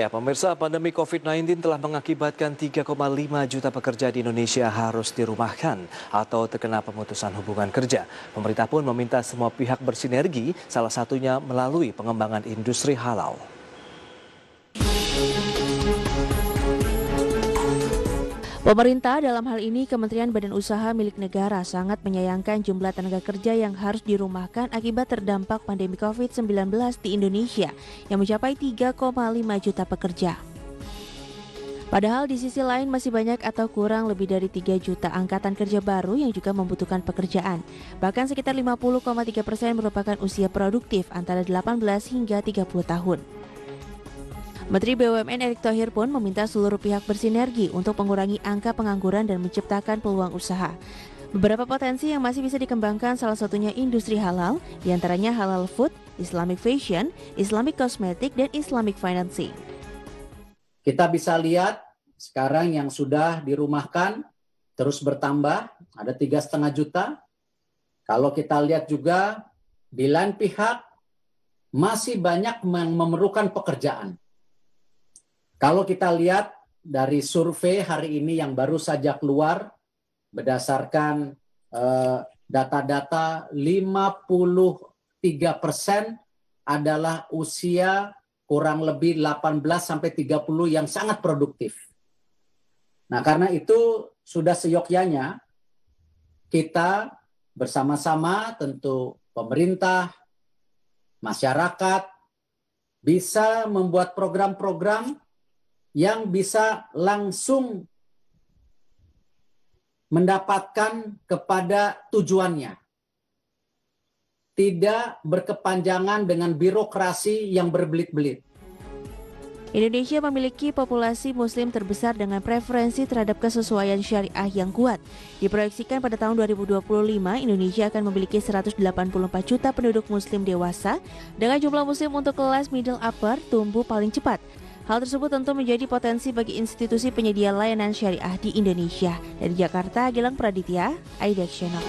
Ya, pemirsa, pandemi COVID-19 telah mengakibatkan 3,5 juta pekerja di Indonesia harus dirumahkan atau terkena pemutusan hubungan kerja. Pemerintah pun meminta semua pihak bersinergi, salah satunya melalui pengembangan industri halal. Pemerintah dalam hal ini Kementerian Badan Usaha milik negara sangat menyayangkan jumlah tenaga kerja yang harus dirumahkan akibat terdampak pandemi COVID-19 di Indonesia yang mencapai 3,5 juta pekerja. Padahal di sisi lain masih banyak atau kurang lebih dari 3 juta angkatan kerja baru yang juga membutuhkan pekerjaan. Bahkan sekitar 50,3 persen merupakan usia produktif antara 18 hingga 30 tahun. Menteri BUMN Erick Thohir pun meminta seluruh pihak bersinergi untuk mengurangi angka pengangguran dan menciptakan peluang usaha. Beberapa potensi yang masih bisa dikembangkan salah satunya industri halal, di antaranya halal food, Islamic fashion, Islamic cosmetic, dan Islamic financing. Kita bisa lihat sekarang yang sudah dirumahkan terus bertambah, ada tiga setengah juta. Kalau kita lihat juga di pihak masih banyak memerlukan pekerjaan. Kalau kita lihat dari survei hari ini yang baru saja keluar berdasarkan uh, data-data 53 persen adalah usia kurang lebih 18 sampai 30 yang sangat produktif. Nah, karena itu sudah seyogyanya kita bersama-sama tentu pemerintah, masyarakat bisa membuat program-program yang bisa langsung mendapatkan kepada tujuannya. Tidak berkepanjangan dengan birokrasi yang berbelit-belit. Indonesia memiliki populasi muslim terbesar dengan preferensi terhadap kesesuaian syariah yang kuat. Diproyeksikan pada tahun 2025, Indonesia akan memiliki 184 juta penduduk muslim dewasa dengan jumlah muslim untuk kelas middle upper tumbuh paling cepat Hal tersebut tentu menjadi potensi bagi institusi penyedia layanan syariah di Indonesia. Dari Jakarta, Gilang Praditya, IDEX Channel.